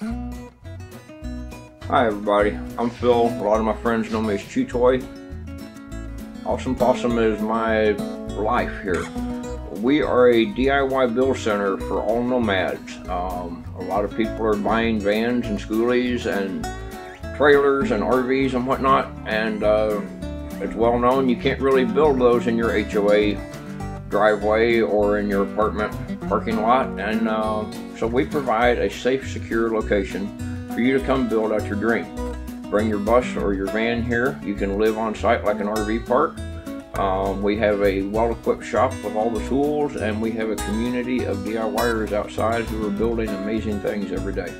Hi everybody, I'm Phil. A lot of my friends know me as Chewtoy. Awesome Possum is my life here. We are a DIY build center for all nomads. Um, a lot of people are buying vans and skoolies and trailers and RVs and whatnot, and uh, it's well known you can't really build those in your HOA driveway or in your apartment parking lot, and uh, so we provide a safe, secure location for you to come build out your dream. Bring your bus or your van here. You can live on site like an RV park. Um, we have a well-equipped shop with all the tools, and we have a community of DIYers outside who are building amazing things every day.